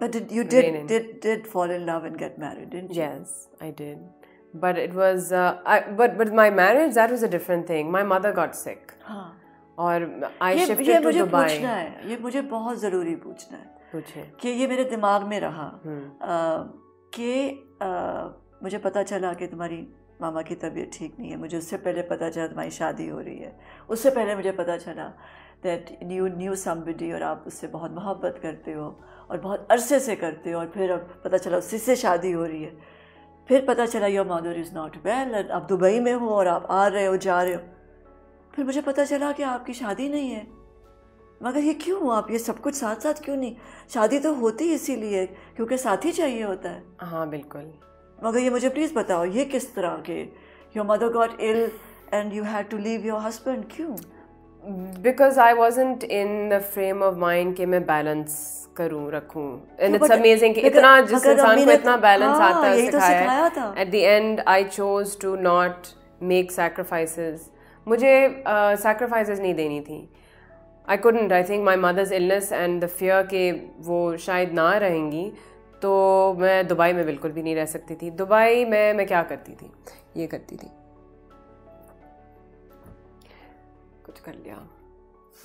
بہت ضروری کہ یہ میرے دماغ میں رہا کہ مجھے پتا چلا کہ تمہاری ماما کی طبیعت ٹھیک نہیں ہے مجھے اس سے پہلے پتا چلا تمہاری شادی ہو رہی ہے اس سے پہلے مجھے پتا چلا دیٹ نیو نیو سم وڈی اور آپ اس سے بہت محبت کرتے ہو اور بہت عرصے سے کرتے ہو اور پھر اب پتہ چلا اس سے شادی ہو رہی ہے پھر پتہ چلا your mother is not well آپ دبئی میں ہو اور آپ آ رہے ہو جا رہے ہو پھر مجھے پتہ چلا کہ آپ کی شادی نہیں ہے مگر یہ کیوں آپ یہ سب کچھ ساتھ ساتھ کیوں نہیں شادی تو ہوتی اسی لیے کیونکہ ساتھی چاہیے ہوتا ہے ہاں بالکل مگر یہ مجھے پلیز بتاؤ یہ کس طرح کے your mother got ill and you have to leave your husband کیوں because I wasn't in the frame of mind کہ میں بیلنس کروں رکھوں کہ اتنا جس انسان کو اتنا بیلنس آتا ہے at the end I choose to not make sacrifices مجھے سیکریفائسز نہیں دینی تھیں I couldn't I think my mother's illness and the fear کہ وہ شاید نہ رہیں گی تو میں دبئی میں بالکل بھی نہیں رہ سکتی تھی دبئی میں میں کیا کرتی تھی یہ کرتی تھی کچھ کر لیا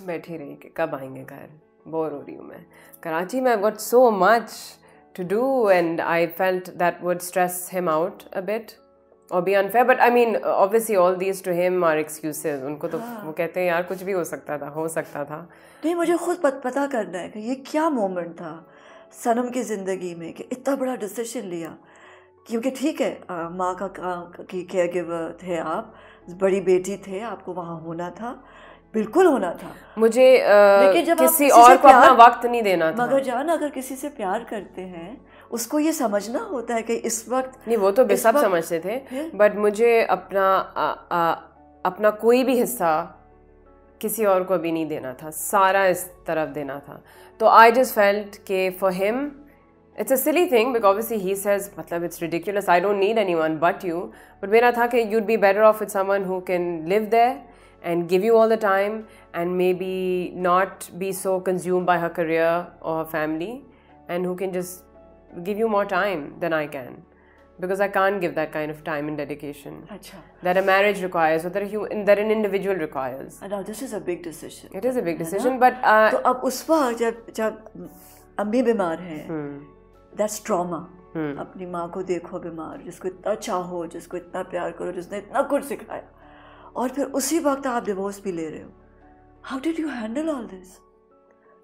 بیٹھی رہی کہ کب آئیں گے گھر بور ہو رہی ہوں میں کراچی میں got so much to do and I felt that would stress him out اے اور be unfair but I mean obviously all these to him are excuse ان کو تو ہاں۔ وہ کہتے ہیں یار کچھ بھی ہو سکتا تھا ہو سکتا تھا نہیں مجھے خود پتہ کرنا ہے کہ یہ کیا مومنٹ تھا صنم کی زندگی میں کہ اتنا بڑا ڈسیشن لیا کیونکہ ٹھیک ہے ماں کا کی کیئر گیور تھے آپ بڑی بیٹی تھے آپ کو وہاں ہونا تھا بالکل ہونا تھا مجھے کسی اور کو اپنا وقت نہیں دینا تھا کسی سے پیار کرتے ہیں اس کو یہ سمجھنا ہوتا ہے کہ اس وقت نہیں وہ تو بے سب سمجھتے تھے بٹ مجھے اپنا اپنا کوئی بھی حصہ کسی اور کو ابھی نہیں دینا تھا سارا اس طرف دینا تھا تو آئی جسٹ فیلٹ کہ ہم It's a silly thing because obviously he says, Matlab, it's ridiculous, I don't need anyone but you. But mera thought you'd be better off with someone who can live there and give you all the time and maybe not be so consumed by her career or her family and who can just give you more time than I can. Because I can't give that kind of time and dedication Achha. that a marriage requires or that, a human, that an individual requires. Now, this is a big decision. It is a big decision, but. Uh, तो अब that's trauma hmm. اپنی ماں کو دیکھو بیمار جس کو اتنا چاہو جس کو اتنا پیار کرو جس نے اتنا کچھ سکھایا اور پھر اسی وقت آپ ڈیوس بھی لے رہے ہو how did you handle all this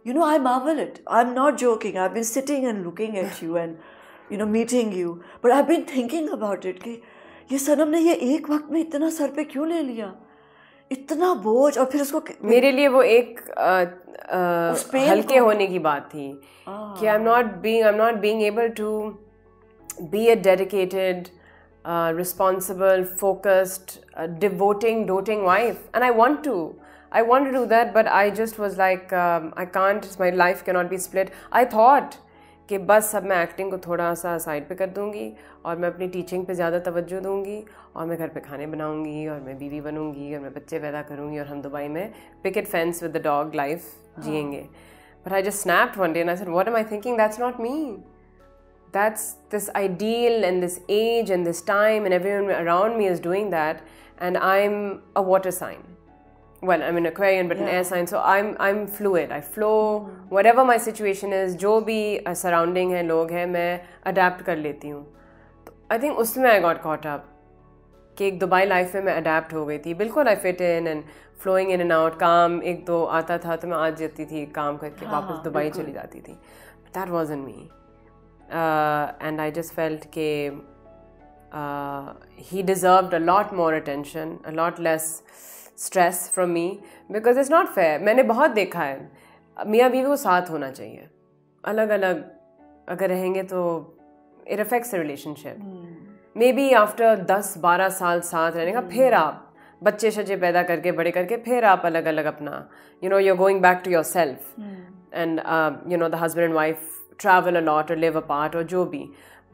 you know I mull it I am not joking I been sitting and looking at you and you know meeting you but I been thinking about it کہ یہ سنم نے یہ ایک وقت میں اتنا سر پہ کیوں لے لیا اتنا بوجھ اور پھر اس کو میرے لیے وہ ایک ہلکے ہونے کی بات تھی کہ I am not being I am not being able to be a dedicated responsible focused doting wife and I want to I want to do that but I just was like I can't my life کی not be split I thought کہ بس اب میں acting کو تھوڑا سا side پہ کر دوں گی اور میں اپنی ٹیچنگ پہ زیادہ توجہ دوں گی اور میں گھر پہ کھانے بناؤں گی اور میں بیوی بنوں گی اور میں بچے پیدا کروں گی اور ہم دبئی میں picket fence with the dog life جئیں گے but I just snap one day sir what am I thinking that's not me that's this ideal and this age and this time and everyone around me is doing that and I am a water sign well i'm an aquarian but yeah. an air sign so i'm i'm fluid i flow whatever my situation is jo bhi uh, surrounding hai log hai adapt kar leti hu i think usme i got caught up कि एक Dubai life में मैं adapt हो गई थी बिल्कुल I fit in and flowing in and out काम एक दो आता था तो मैं आज जाती थी काम करके वापस दुबई चली जाती थी that was in me and I just felt के he deserve a lot more attention a lot less stress from me because it's not fair میں نے بہت دیکھا ہے میاں بیوی کو ساتھ ہونا چاہیے الگ الگ اگر رہیں گے تو it affects relationship maybe after this بارہ سال ساتھ رہنے کا hmm. پھر آپ بچے شچے پیدا کر کے بڑے کر کے پھر آپ الگ الگ اپنا you know you are going back to yourself and you know the husband and wife travel a lot live apart اور جو بھی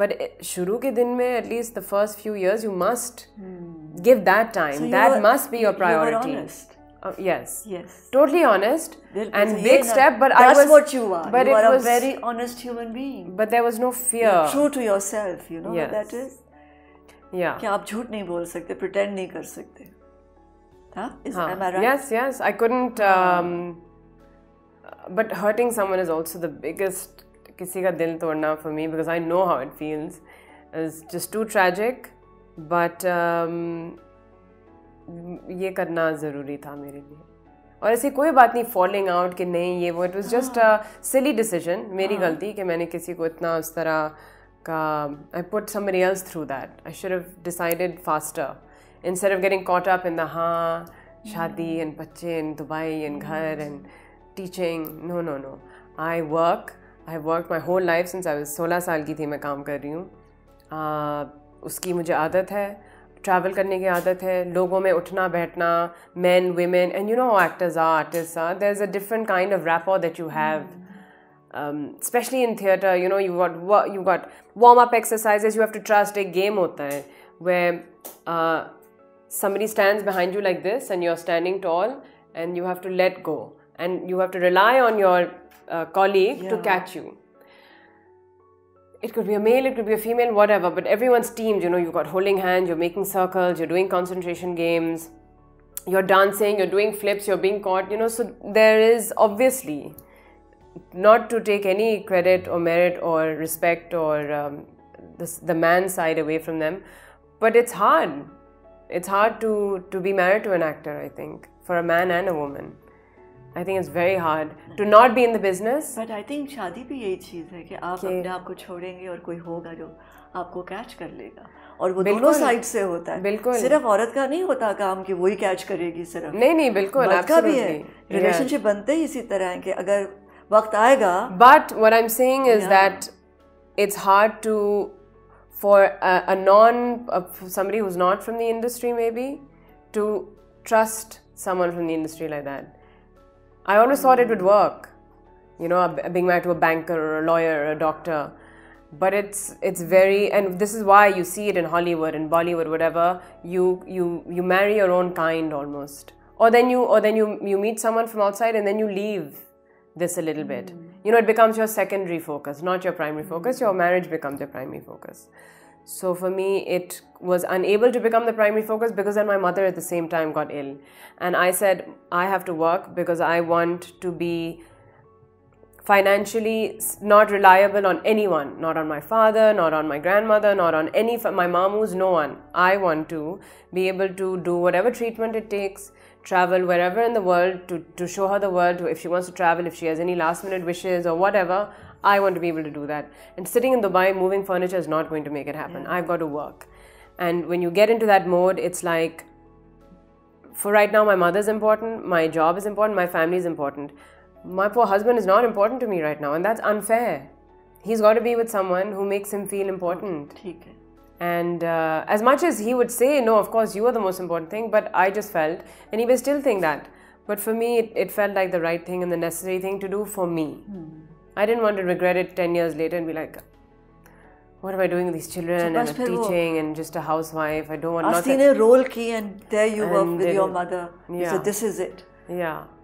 but shuru ke din me at least the first few years you must hmm. give that time so that were, must be your priority you uh, yes yes totally honest there, and big step but that's i was what you are but you are was, a very honest human being but there was no fear You're true to yourself you know yes. that is yeah कि आप झूठ नहीं बोल सकते pretend नहीं कर सकते yes yes I couldn't um, but hurting someone is also the biggest کسی کا دل توڑنا for me because I know how it feels just too tragic but یہ کرنا ضروری تھا میرے لیے اور ایسی کوئی بات نہیں فالنگ آؤٹ کہ نہیں یہ وہ اٹ واز جسٹ اے سلی ڈیسیجن میری ہاں. غلطی کہ میں نے کسی کو اتنا اس طرح کا I put some reels through that I should have decided faster in of getting caught up in the ہاں شادی اینڈ بچے اینڈ دبئی اینڈ گھر and teaching no no no I work I work my whole life since I سولہ سال کی تھی میں کام کر رہی ہوں اس کی مجھے عادت ہے ٹریول کرنے کی عادت ہے لوگوں میں اٹھنا بیٹھنا men women and you know actors artist uh there is a different kind of rapport that you have especially in theatre you know you you got got warm up exercise you have to trust a game ہوتا ہے we somebody stands behind you like this and you are standing tall and you have to let go and you have to rely on your uh, colleague yeah. to catch you it could be a male, it could be a female, whatever, but everyone's teamed. You know, you've got holding hands, you're making circles, you're doing concentration games, you're dancing, you're doing flips, you're being caught. You know, so there is obviously not to take any credit or merit or respect or um, this, the man side away from them, but it's hard. It's hard to to be married to an actor. I think for a man and a woman. I think it's very hard to not be in the business but I think शादी भी यही चीज़ है कि आप अपने आप को छोड़ेंगे और कोई होगा जो आपको कैच कर लेगा और वो दोनों साइड से होता है बिल्कुल सिर्फ औरत का नहीं होता काम कि वही कैच करेगी सिर्फ नहीं नहीं बिल्कुल मर्द का भी है रिलेशनशिप बनते ही इसी तरह है कि अगर वक्त आएगा but what I am saying is that it's hard to for a non somebody who is not from the industry maybe to trust someone from the industry like that I always thought it would work, you know, being married to a banker or a lawyer or a doctor. But it's it's very and this is why you see it in Hollywood and Bollywood, whatever. You you you marry your own kind almost, or then you or then you you meet someone from outside and then you leave this a little bit. Mm. You know, it becomes your secondary focus, not your primary focus. Your marriage becomes your primary focus. So for me, it was unable to become the primary focus because then my mother at the same time got ill. And I said, I have to work because I want to be financially not reliable on anyone, not on my father, not on my grandmother, not on any, my mom who's no one. I want to be able to do whatever treatment it takes, travel wherever in the world to, to show her the world if she wants to travel, if she has any last minute wishes or whatever. I want to be able to do that. And sitting in Dubai moving furniture is not going to make it happen. Yeah. I've got to work. And when you get into that mode, it's like, for right now, my mother's important, my job is important, my family is important. My poor husband is not important to me right now, and that's unfair. He's got to be with someone who makes him feel important. Oh, and uh, as much as he would say, no, of course, you are the most important thing, but I just felt, and he may still think that. But for me, it, it felt like the right thing and the necessary thing to do for me. Mm. I didn't want to regret it 10 years later and be like, what am I doing with these children and teaching and just a housewife? I don't want. a role key and there you and were with your mother. Yeah. So this is it. Yeah.